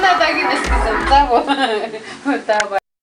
なだけですけど歌も歌は